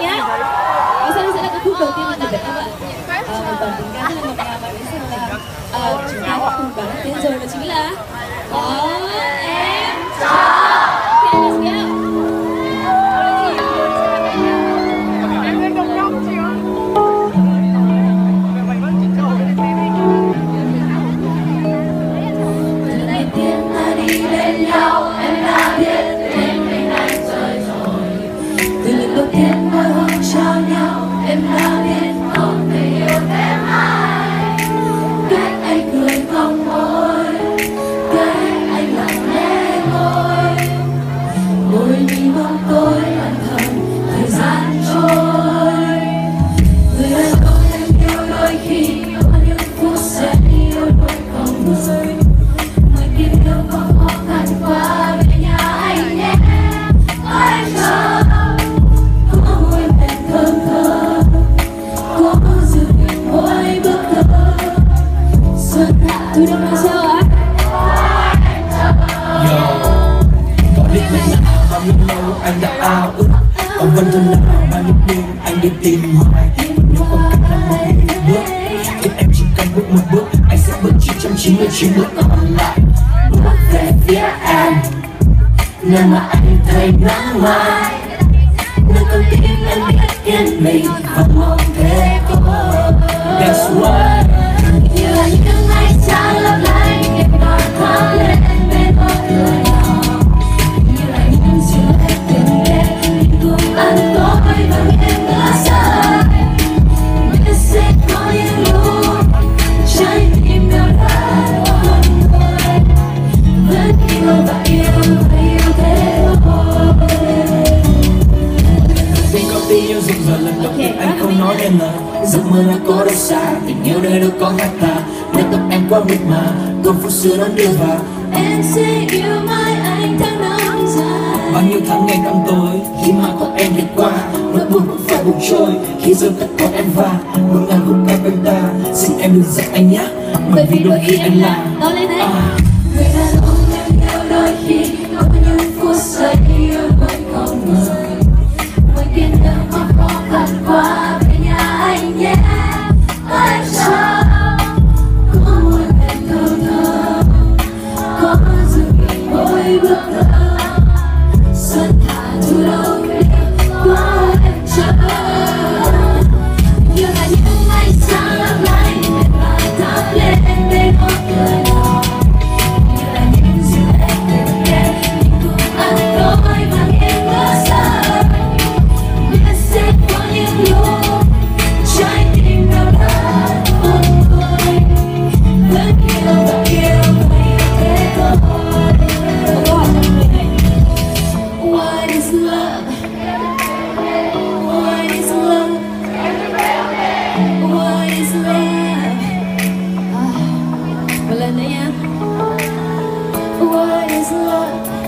nhé. Và sau đây sẽ là cái khúc đầu tiên mình được các bạn. À, một bản tình ca rất là ngọt ngào mà biết rằng là chúng ta đã cùng bắn tên rồi và chính là đó now. Sao? Ước Có vẫn thân nào bao nhiêu đêm anh đi tìm hoài? Nếu không cách là một bước Thì em chỉ cần bước một bước, Anh sẽ bước 999 bước còn lại. Bước về phía em, Nơi mà anh thấy nắng mai. Nơi con tim em biết yên bình Và mong thế thôi. That's why? Yêu rụng rời lần đầu tiên anh không nói nên lời Giấc mơ đã có đâu xa, tình yêu đây đâu có ngắt ta. Nếu tập em quá mịt mà, công phu xưa đón đưa vào. Em sẽ yêu mãi anh tháng năm dài. Bao nhiêu tháng ngày tăm tối, khi mà có em đi qua Nỗi buồn cũng phải buồn trôi, khi giờ tất có em va Một ngàn khúc ca bên ta, xin em đừng giận anh nhé Bởi vì đôi khi anh là To lên đấy. à, người đàn ông em yêu đôi khi có những phút giây love?